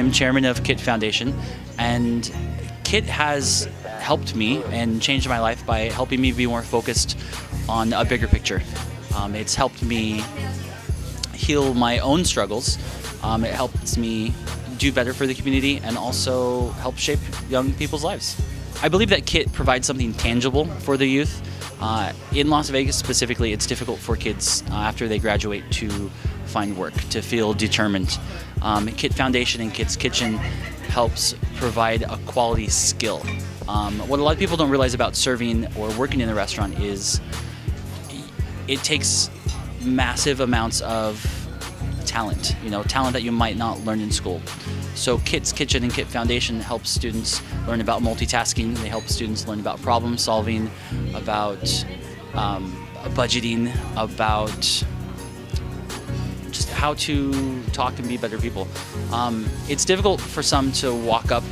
I'm chairman of KIT Foundation, and KIT has helped me and changed my life by helping me be more focused on a bigger picture. Um, it's helped me heal my own struggles. Um, it helps me do better for the community and also help shape young people's lives. I believe that KIT provides something tangible for the youth. Uh, in Las Vegas specifically, it's difficult for kids uh, after they graduate to find work, to feel determined. Um, KIT Foundation and KIT's Kitchen helps provide a quality skill. Um, what a lot of people don't realize about serving or working in a restaurant is it takes massive amounts of talent, you know, talent that you might not learn in school. So KIT's Kitchen and KIT Foundation helps students learn about multitasking. They help students learn about problem solving, about um, budgeting, about just how to talk and be better people. Um, it's difficult for some to walk up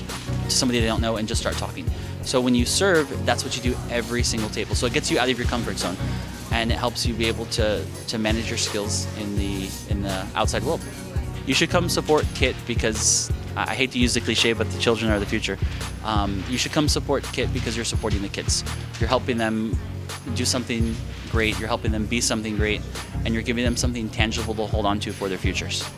to somebody they don't know and just start talking. So when you serve, that's what you do every single table. So it gets you out of your comfort zone and it helps you be able to, to manage your skills in the in the outside world. You should come support KIT because I hate to use the cliche, but the children are the future. Um, you should come support KIT because you're supporting the kids. You're helping them do something great. You're helping them be something great, and you're giving them something tangible to hold on to for their futures.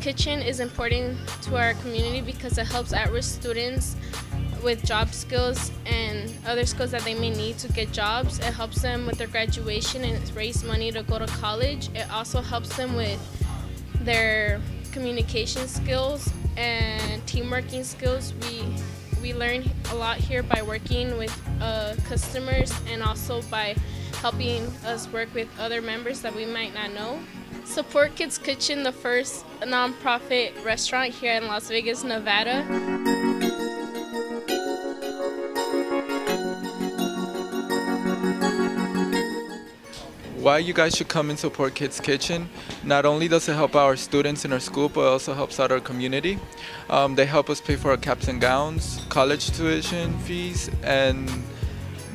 Kitchen is important to our community because it helps at-risk students with job skills and other skills that they may need to get jobs. It helps them with their graduation and raise money to go to college. It also helps them with their communication skills and teamworking skills. We we learn a lot here by working with uh, customers and also by helping us work with other members that we might not know. Support Kids Kitchen, the first nonprofit restaurant here in Las Vegas, Nevada. Why you guys should come and support Kids Kitchen. Not only does it help our students in our school, but it also helps out our community. Um, they help us pay for our caps and gowns, college tuition fees, and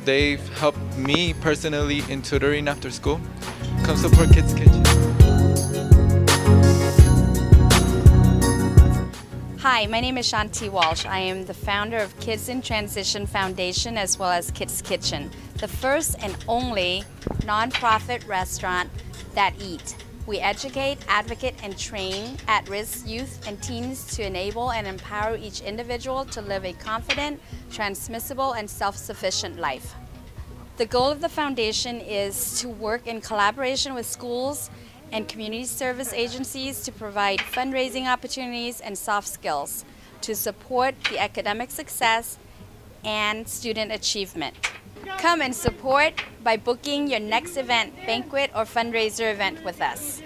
they've helped me personally in tutoring after school. Come support Kids Kitchen. Hi, my name is Shanti Walsh. I am the founder of Kids in Transition Foundation as well as Kids Kitchen, the first and only nonprofit restaurant that eat. We educate, advocate, and train at-risk youth and teens to enable and empower each individual to live a confident, transmissible, and self-sufficient life. The goal of the foundation is to work in collaboration with schools and community service agencies to provide fundraising opportunities and soft skills to support the academic success and student achievement. Come and support by booking your next event, banquet, or fundraiser event with us.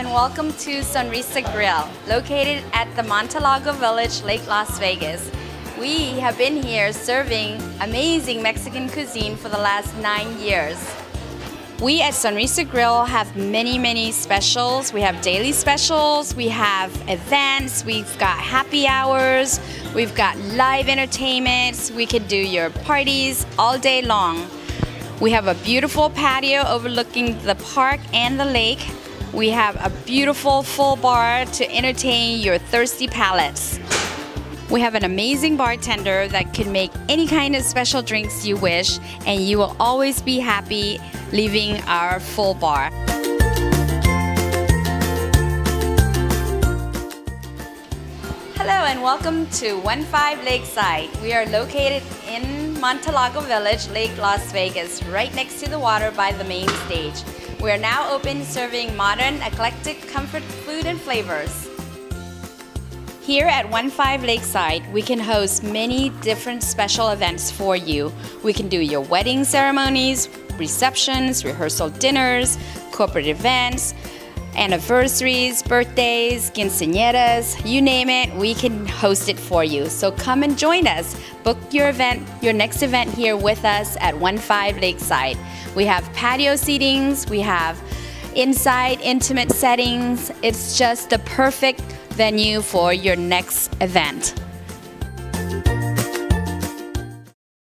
And welcome to Sonrisa Grill, located at the Montelago Village, Lake Las Vegas. We have been here serving amazing Mexican cuisine for the last nine years. We at Sonrisa Grill have many, many specials. We have daily specials, we have events, we've got happy hours, we've got live entertainments, we can do your parties all day long. We have a beautiful patio overlooking the park and the lake. We have a beautiful full bar to entertain your thirsty palates. We have an amazing bartender that can make any kind of special drinks you wish, and you will always be happy leaving our full bar. Hello and welcome to 15 Lakeside. We are located in Montelago Village, Lake Las Vegas, right next to the water by the main stage. We are now open serving modern, eclectic comfort food and flavors. Here at 15 Lakeside, we can host many different special events for you. We can do your wedding ceremonies, receptions, rehearsal dinners, corporate events, anniversaries, birthdays, quinceañeras, you name it, we can host it for you. So come and join us. Book your event, your next event here with us at 15 Lakeside. We have patio seatings, we have inside intimate settings. It's just the perfect venue for your next event.